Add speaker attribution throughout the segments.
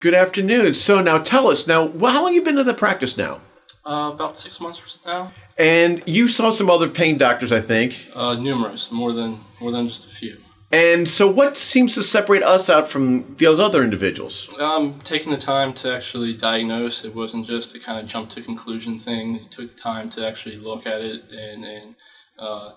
Speaker 1: Good afternoon. So now tell us now, well, how long you been to the practice now?
Speaker 2: Uh, about six months now.
Speaker 1: And you saw some other pain doctors, I think.
Speaker 2: Uh, numerous, more than more than just a few.
Speaker 1: And so, what seems to separate us out from those other individuals?
Speaker 2: Um, taking the time to actually diagnose. It wasn't just a kind of jump to conclusion thing. It took time to actually look at it and and uh,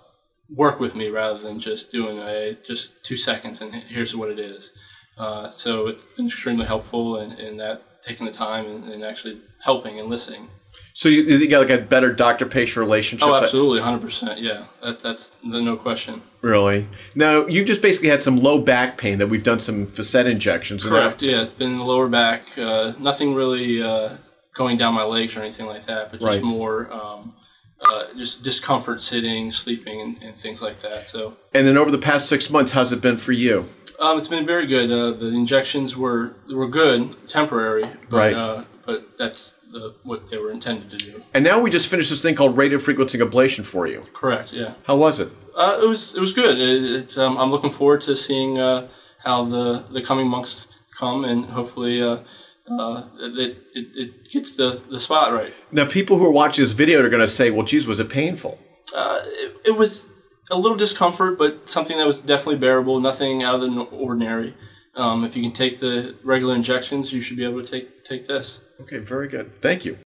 Speaker 2: work with me rather than just doing a just two seconds and here's what it is. Uh, so it's been extremely helpful in, in that taking the time and, and actually helping and listening.
Speaker 1: So you, you got like a better doctor-patient relationship.
Speaker 2: Oh, absolutely, hundred percent. Yeah, that, that's no question.
Speaker 1: Really? Now you just basically had some low back pain that we've done some facet injections.
Speaker 2: Correct. Yeah, it's been the lower back. Uh, nothing really uh, going down my legs or anything like that, but just
Speaker 1: Right.
Speaker 2: more um, uh, just discomfort sitting, sleeping, and, and things like that. So
Speaker 1: And then over the past six months, how's it been for you?
Speaker 2: Um, it's been very good. Uh, the injections were were good, temporary, but
Speaker 1: Right.
Speaker 2: uh, but that's the, what they were intended to do.
Speaker 1: And now we just finished this thing called radio frequency ablation for you.
Speaker 2: Correct. Yeah.
Speaker 1: How was it?
Speaker 2: Uh, it was it was good. It, it's um, I'm looking forward to seeing uh, how the the coming months come, and hopefully uh, uh, it, it it gets the the spot right.
Speaker 1: Now, people who are watching this video are going to say, "Well, geez, was it painful?"
Speaker 2: Uh, it, it was a little discomfort, but something that was definitely bearable. Nothing out of the ordinary. Um, if you can take the regular injections, you should be able to take take this.
Speaker 1: Okay, very good. Thank you.